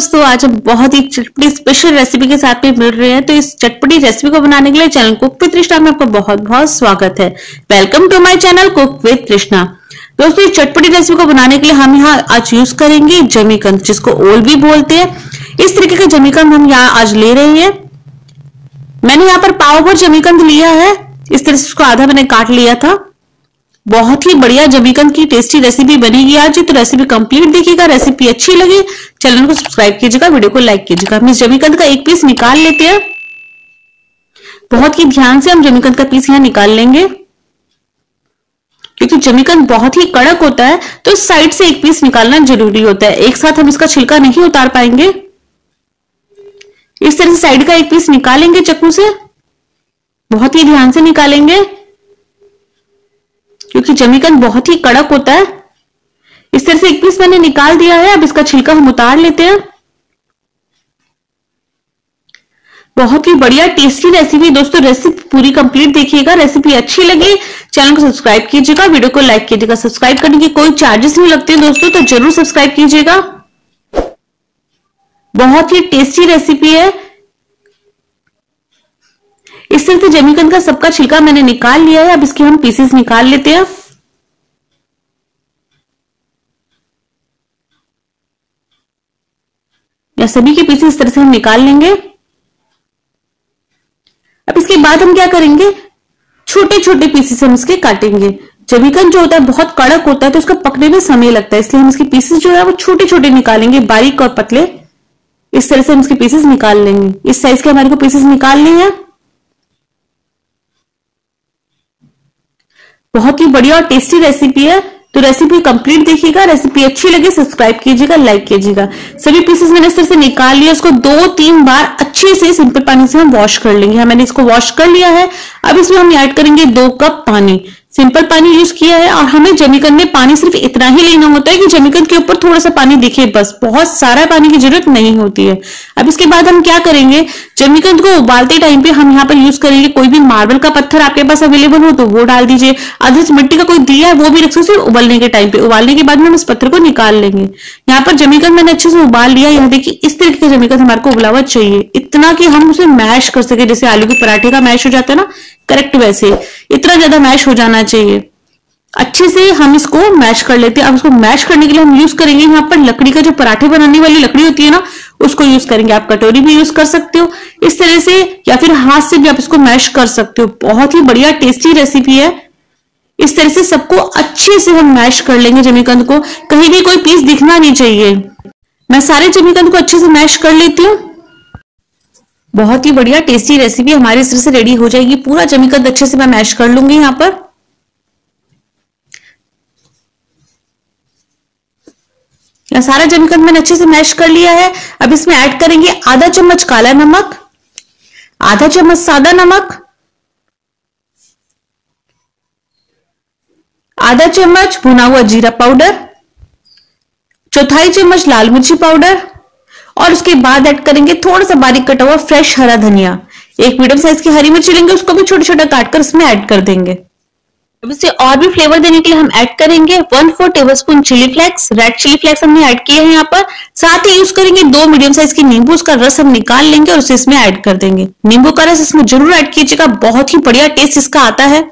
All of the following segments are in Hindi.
दोस्तों, आज हम बहुत ही चटपटी स्पेशल रेसिपी के साथ में मिल रहे हैं। तो इस चटपटी रेसिपी को बनाने के लिए चैनल कुक विद कृष्णा में आपका बहुत बहुत स्वागत है। Welcome to my channel cook with Krishna दोस्तों, इस चटपटी रेसिपी को बनाने के लिए हम यहाँ आज यूज़ करेंगे जमीकंद, जिसको ओल भी बोलते हैं। इस तरीके का जमीकंद हम यहाँ आज ले रहे हैं। मैंने यहाँ पर पाव भर जमीकंद लिया है। इस तरह से उसको आधा मैंने काट लिया था। बहुत ही बढ़िया जमीकंद की टेस्टी रेसिपी बनेगी आज। तो रेसिपी कंप्लीट देखिएगा रेसिपी अच्छी लगी चैनल को सब्सक्राइब कीजिएगा वीडियो को लाइक कीजिएगा। हम इस का एक पीस निकाल लेते हैं। बहुत ही ध्यान से हम जमीकंद का पीस यहाँ निकाल लेंगे। क्योंकि जमीकंद बहुत ही कड़क होता है तो इस साइड से एक पीस निकालना ज़रूरी होता है। एक साथ हम इसका छिलका नहीं उतार पाएँगे। इस तरह से साइड का एक पीस निकालेंगे चक्कू से। बहुत ही ध्यान से निकालेंगे। क्योंकि जमीकंद बहुत ही कड़क होता है। इस तरह से एक पीस मैंने निकाल दिया है, अब इसका छिलका हम उतार लेते हैं। बहुत ही बढ़िया टेस्टी रेसिपी दोस्तों रेसिपी पूरी कंप्लीट देखिएगा रेसिपी अच्छी लगी चैनल को सब्सक्राइब कीजिएगा वीडियो को लाइक कीजिएगा सब्सक्राइब करने के कोई चार्जेस नहीं लगते दोस्तों तो ज़रूर सब्सक्राइब कीजिएगा। बहुत ही टेस्टी रेसिपी है। इस तरह से जमीकंद का सबका छिलका मैंने निकाल लिया है, अब इसके हम पीसेस निकाल लेते हैं। या सभी के पीसेस इस तरह से हम निकाल लेंगे। अब इसके बाद हम क्या करेंगे? छोटे छोटे पीसेस हम इसके काटेंगे। जमीकंद जो होता है बहुत कड़क होता है तो उसका पकने में समय लगता है, इसलिए हम इसके पीसेस जो है वो छोटे छोटे निकालेंगे, बारीक और पतले। इस तरह से हम इसके पीसेस निकाल लेंगे। इस साइज़ के हमारे को पीसेस निकालने हैं। बहुत ही बढ़िया और टेस्टी रेसिपी है। तो रेसिपी कंप्लीट देखिएगा रेसिपी अच्छी लगे सब्सक्राइब कीजिएगा लाइक कीजिएगा। सभी पीसेस मैंने इस तरह से निकाल लिया उसको दो तीन बार अच्छे से सिंपल पानी से हम वॉश कर लेंगे। हाँ, मैंने इसको वॉश कर लिया है। अब इसमें हम ऐड करेंगे दो कप पानी। सिंपल पानी यूज़ किया है और हमें जमीकंद में पानी सिर्फ़ इतना ही लेना होता है कि जमीकंद के ऊपर थोड़ा सा पानी दिखे, बस बहुत सारा पानी की ज़रूरत नहीं होती है। अब इसके बाद हम क्या करेंगे? जमीकंद को उबालते टाइम पे हम यहाँ पर यूज़ करेंगे, कोई भी मार्बल का पत्थर आपके पास अवेलेबल हो तो वो डाल दीजिए। अदरस मिट्टी का कोई दिया है, वो भी रख सकते उबलने के टाइम पे। उबालने के बाद में हम इस पत्थर को निकाल लेंगे। यहाँ पर जमीकंद मैंने अच्छे से उबाल लिया, यहाँ देखिए इस तरीके का जमीकंद हमारे को उबलावा चाहिए। इतना कि हम उसे मैश कर सके, जैसे आलू के पराठे का मैश हो जाता है ना करेक्ट वैसे। इतना ज़्यादा मैश हो जाना चाहिए। अच्छे से हम इसको मैश कर लेते हैं। अब इसको मैश करने के लिए हम यूज़ करेंगे यहाँ पर लकड़ी का जो पराठे बनाने वाली लकड़ी होती है ना, उसको यूज़ करेंगे। आप कटोरी भी यूज़ कर सकते हो। इस तरह से, या फिर हाथ से भी आप इसको मैश कर सकते हो। बहुत ही बढ़िया टेस्टी रेसिपी है। इस तरह से सबको अच्छे से हम मैश कर लेंगे जमीकंद को। कहीं भी कोई पीस दिखना नहीं चाहिए। मैं सारे जमीकंद को अच्छे से मैश कर लेती हूँ। बहुत ही बढ़िया टेस्टी रेसिपी हमारी इस तरह से रेडी हो जाएगी। पूरा जमीकंद अच्छे से मैं मैश कर लूँगी यहाँ पर। या सारा जमीकंद मैंने अच्छे से मैश कर लिया है। अब इसमें ऐड करेंगे आधा चम्मच काला नमक, आधा चम्मच सादा नमक, आधा चम्मच भुना हुआ जीरा पाउडर, चौथाई चम्मच लाल मिर्ची पाउडर और उसके बाद ऐड करेंगे थोड़ा सा बारीक कटा हुआ फ्रेश हरा धनिया। एक मीडियम साइज़ की हरी मिर्ची लेंगे, उसको भी छोटा छोटा काटकर इसमें ऐड कर देंगे। अब इसे और भी फ्लेवर देने के लिए हम ऐड करेंगे one four tablespoon chilli flakes red chilli flakes हमने ऐड किए हैं यहाँ पर। साथ ही यूज़ करेंगे दो मीडियम साइज़ की नींबू, उसका रस हम निकाल लेंगे और उसे इसमें ऐड कर देंगे। नींबू का रस इसमें ज़रूर ऐड कीजिएगा, बहुत ही बढ़िया टेस्ट इसका आता है।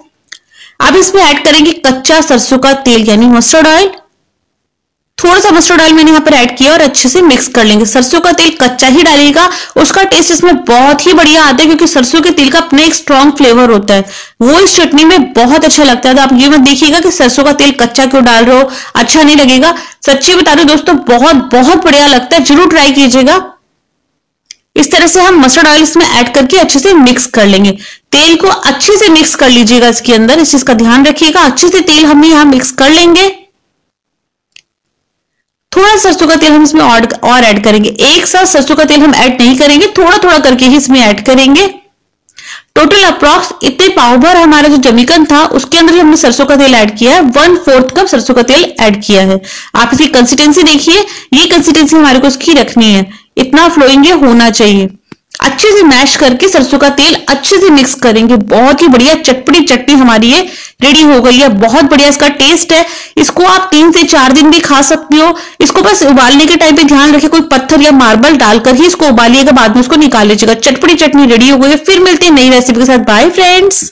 अब इसमें ऐड करेंगे कच्चा सरसों का तेल, यानी मस्टर्ड ऑयल थोड़ा सा मस्टर्ड ऑयल मैंने यहाँ पर ऐड किया और अच्छे से मिक्स कर लेंगे। सरसों का तेल कच्चा ही डालिएगा। उसका टेस्ट इसमें बहुत ही बढ़िया आता है क्योंकि सरसों के तेल का अपना एक स्ट्रॉन्ग फ्लेवर होता है। वो इस चटनी में बहुत अच्छा लगता है। तो आप ये मत देखिएगा कि सरसों का तेल कच्चा क्यों डाल रहे हो। अच्छा नहीं लगेगा। सच्ची बता दो दोस्तों, बहुत बहुत बढ़िया लगता है। ज़रूर ट्राई कीजिएगा। इस तरह से हम मस्टर्ड ऑयल इसमें ऐड करके अच्छे से मिक्स कर लेंगे। तेल को अच्छे से मिक्स कर लीजिएगा इसके अंदर। इस चीज़ का ध्यान रखिएगा। अच्छे से तेल हम यहाँ मिक्स कर लेंगे। थोड़ा सरसों का तेल हम इसमें और ऐड करेंगे। एक साथ सरसों का तेल हम ऐड नहीं करेंगे, थोड़ा थोड़ा करके ही इसमें ऐड करेंगे। टोटल अप्रॉक्स इतने पाव भर हमारा जो जमीकन था, उसके अंदर हमने सरसों का तेल ऐड किया है। वन फोर्थ कप सरसों का तेल ऐड किया है। आप इसकी कंसिस्टेंसी देखिए। ये कंसिस्टेंसी हमारे को उसकी रखनी है। इतना फ्लोइंग होना चाहिए। अच्छे से मैश करके सरसों का तेल अच्छे से मिक्स करेंगे। बहुत ही बढ़िया चटपटी चटनी हमारी ये रेडी हो गई है। बहुत बढ़िया इसका टेस्ट है। इसको आप तीन से चार दिन भी खा सकते हो। इसको बस उबालने के टाइम पे ध्यान रखिए कोई पत्थर या मार्बल डालकर ही इसको उबालिएगा, बाद में उसको निकाल लीजिएगा। चटपटी चटनी रेडी हो गई है। फिर मिलते हैं नई रेसिपी के साथ। Bye friends